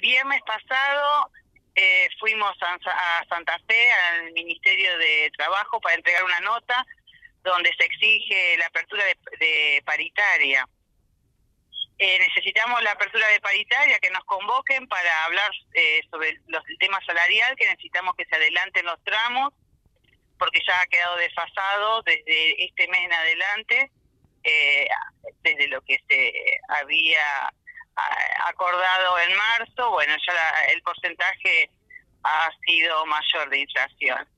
el viernes pasado eh, fuimos a, Santa Fe, al Ministerio de Trabajo, para entregar una nota donde se exige la apertura de, paritaria. Eh, necesitamos la apertura de paritaria, que nos convoquen para hablar eh, sobre los, el tema salarial, que necesitamos que se adelanten los tramos, porque ya ha quedado desfasado desde este mes en adelante, desde lo que se había acordado en marzo, bueno, ya el porcentaje ha sido mayor de inflación.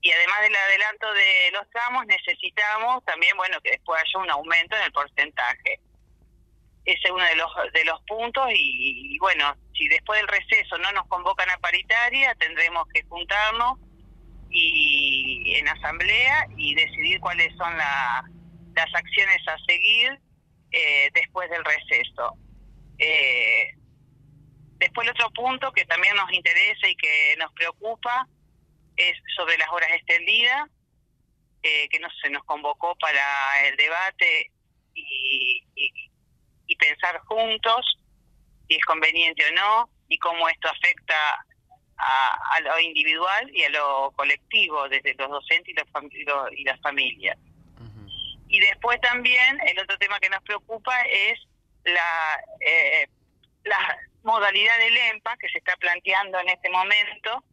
Y además del adelanto de los tramos, necesitamos también, bueno, que después haya un aumento en el porcentaje. Ese es uno de los, de los puntos y, bueno, si después del receso no nos convocan a paritaria, tendremos que juntarnos y en asamblea y decidir cuáles son las acciones a seguir eh, después del receso. Eh, después el otro punto que también nos interesa y que nos preocupa es sobre las horas extendidas, eh, que no se nos convocó para el debate y, pensar juntos si es conveniente o no y cómo esto afecta a, lo individual y a lo colectivo, desde los docentes y, los, y las familias. Y después también el otro tema que nos preocupa es la, eh, la modalidad del EMPA que se está planteando en este momento,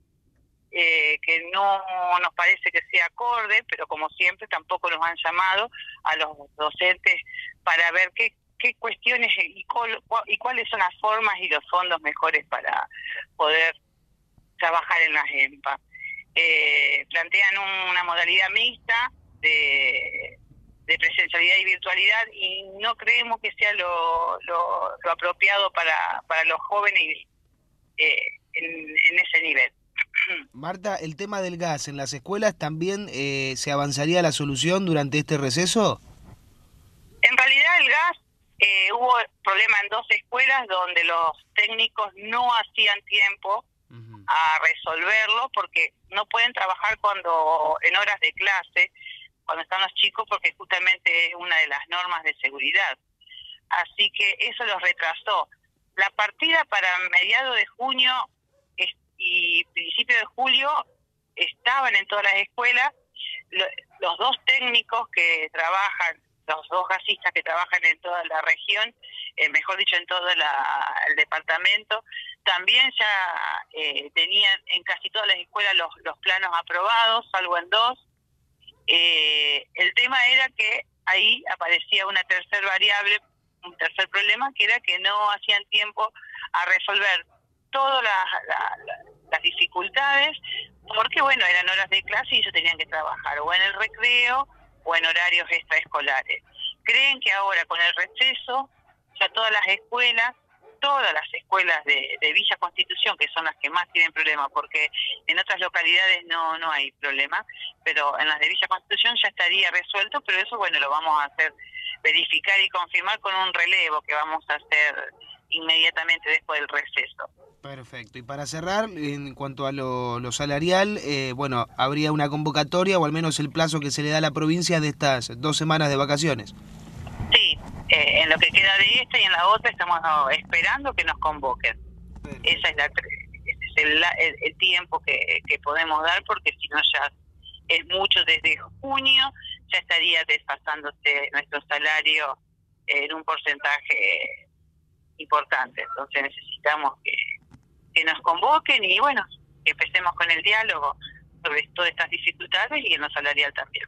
eh, que no nos parece que sea acorde, pero como siempre tampoco nos han llamado a los docentes para ver qué, qué cuestiones y, y cuáles son las formas y los fondos mejores para poder trabajar en las EMPA. Eh, plantean una modalidad mixta de de presencialidad y virtualidad y no creemos que sea lo, lo, apropiado para, para los jóvenes eh, en, ese nivel. Marta, el tema del gas en las escuelas también eh, se avanzaría la solución durante este receso. En realidad el gas eh, hubo problema en dos escuelas donde los técnicos no hacían tiempo a resolverlo porque no pueden trabajar cuando en horas de clase cuando están los chicos porque justamente es una de las normas de seguridad. Así que eso los retrasó. La partida para mediados de junio y principio de julio estaban en todas las escuelas. Los dos técnicos que trabajan, los dos gasistas que trabajan en toda la región, eh, mejor dicho, en todo el departamento, también ya eh, tenían en casi todas las escuelas los, los planos aprobados, salvo en dos eh, el tema era que ahí aparecía una tercera variable, un tercer problema, que era que no hacían tiempo a resolver todas las dificultades, porque bueno, eran horas de clase y ellos tenían que trabajar o en el recreo o en horarios extraescolares. Creen que ahora con el receso, ya todas las escuelas todas las escuelas de, Villa Constitución, que son las que más tienen problemas, porque en otras localidades no, no hay problema, pero en las de Villa Constitución ya estaría resuelto, pero eso, bueno, lo vamos a hacer, verificar y confirmar con un relevo que vamos a hacer inmediatamente después del receso. Perfecto. Y para cerrar, en cuanto a lo, lo salarial, eh, bueno, habría una convocatoria o al menos el plazo que se le da a la provincia de estas dos semanas de vacaciones. Eh, en lo que queda de esta y en la otra estamos esperando que nos convoquen. Esa es la, ese es el, el, tiempo que, que, podemos dar porque si no ya es mucho desde junio, ya estaría desfasándose nuestro salario en un porcentaje importante. Entonces necesitamos que, que nos convoquen y bueno, que empecemos con el diálogo sobre todas estas dificultades y en lo salarial también.